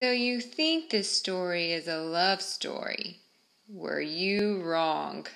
So you think this story is a love story? Were you wrong?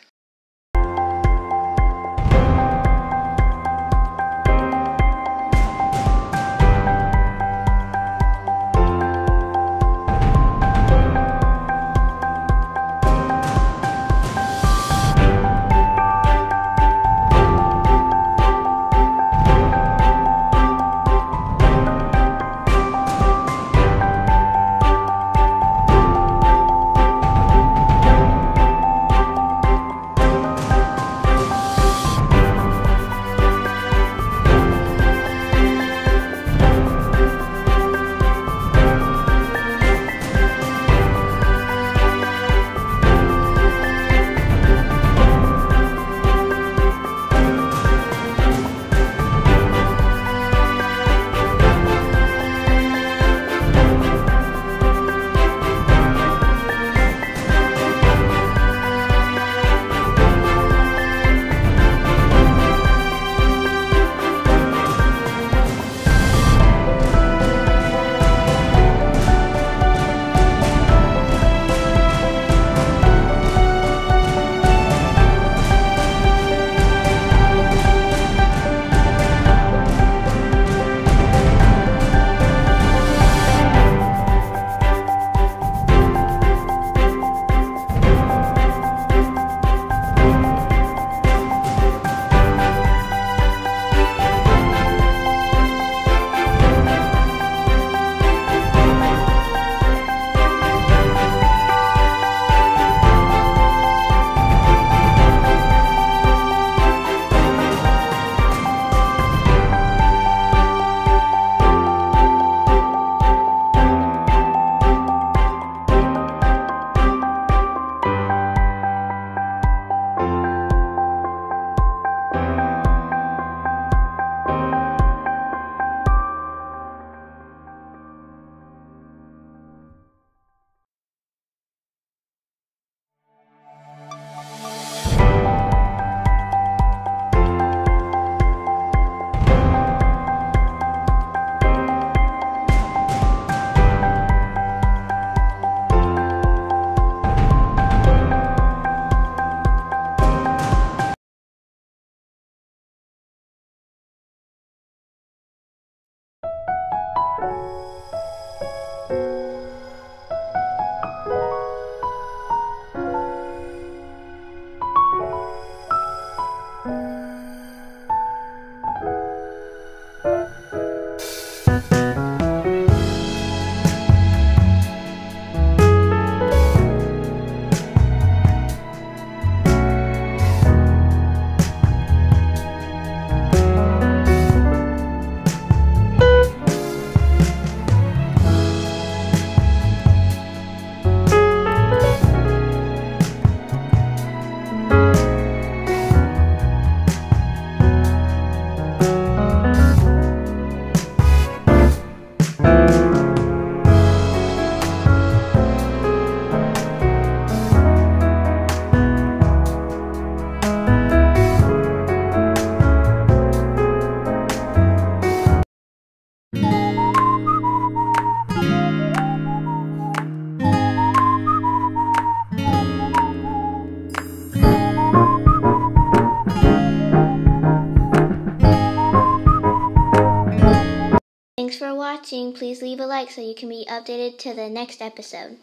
Thanks for watching. Please leave a like so you can be updated to the next episode.